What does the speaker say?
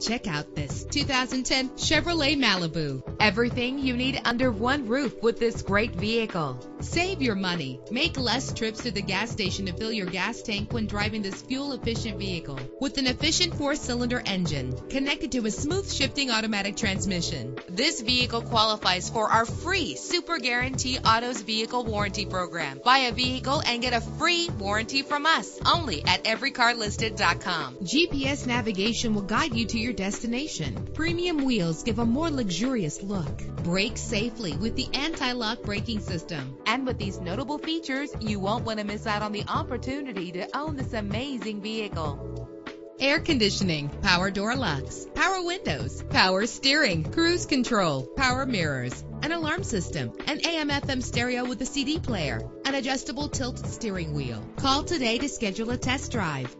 Check out this 2010 Chevrolet Malibu. Everything you need under one roof with this great vehicle. Save your money. Make less trips to the gas station to fill your gas tank when driving this fuel efficient vehicle. With an efficient four cylinder engine connected to a smooth shifting automatic transmission. This vehicle qualifies for our free Super Guarantee Autos Vehicle Warranty Program. Buy a vehicle and get a free warranty from us only at everycarlisted.com. GPS navigation will guide you to your destination. Premium wheels give a more luxurious look. Brake safely with the anti-lock braking system. And with these notable features, you won't want to miss out on the opportunity to own this amazing vehicle air conditioning, power door locks, power windows, power steering, cruise control, power mirrors, an alarm system, an AM FM stereo with a CD player, an adjustable tilt steering wheel. Call today to schedule a test drive.